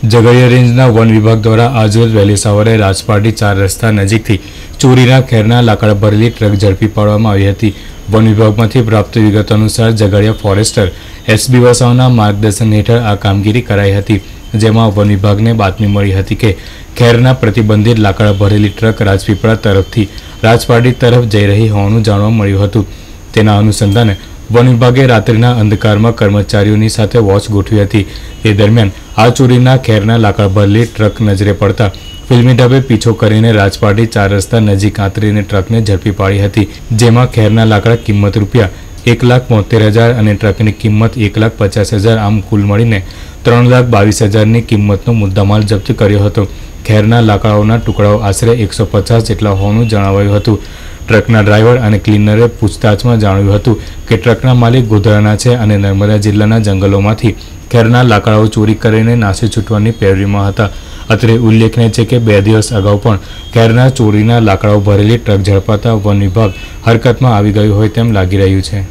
ઝઘડિયા રેન્જના વન વિભાગ દ્વારા આજરોજ વહેલી સવારે રાજપાટી ચાર રસ્તા નજીકથી ચોરીના ખેરના લાકડા ભરેલી ટ્રક ઝડપી પાડવામાં આવી હતી. વન વિભાગમાંથી પ્રાપ્ત વિગત અનુસાર ઝઘડિયા ફોરેસ્ટર એસબી વસાવના માર્ગદર્શન હેઠળ આ કામગીરી કરાઈ હતી, જેમાં વન વિભાગને બાતમી મળી હતી કે ખેરના પ્રતિબંધિત લાકડા ભરેલી ટ્રક રાજપીપળા તરફથી રાજપાટી તરફ જઈ રહી હોવાનું જાણવા મળ્યું હતું. તેના અનુસંધાને વન વિભાગે રાત્રિના અંધકારમાં કર્મચારીઓની સાથે વોચ ગોઠવી હતી. તે દરમિયાન આ ચોરીના ખેરના લાકડા ભરલી ટ્રક નજરે પડતા ફિલ્મી ઢબે પીછો કરીને રાજપાટી ચાર રસ્તા નજીક આંતરીને ટ્રકને ઝડપી પાડી હતી, જેમાં ખેરના લાકડા કિંમત રૂપિયા એક લાખ બોતેર હજાર અને ટ્રકની કિંમત એક લાખ પચાસ હજાર આમ કુલ મળીને ત્રણ લાખ બાવીસ હજારની કિંમતનો મુદ્દામાલ જપ્ત કર્યો હતો. ખેરના લાકડાઓના ટુકડાઓ આશરે એકસો પચાસ જેટલા હોવાનું જણાવાયું હતું. ટ્રકના ડ્રાઈવર અને ક્લીનરે પૂછતાછમાં જાણ્યું હતું કે ટ્રકના માલિક ગોધરાના છે અને નર્મદા જિલ્લાના જંગલોમાંથી ખેરના લાકડાઓ ચોરી કરીને નાસી છૂટવાની પેરવીમાં હતા. અત્રે ઉલ્લેખનીય છે કે બે દિવસ અગાઉ પણ ખેરના ચોરીના લાકડાઓ ભરેલી ટ્રક ઝડપાતા વન વિભાગ હરકતમાં આવી ગયું હોય તેમ લાગી રહ્યું છે.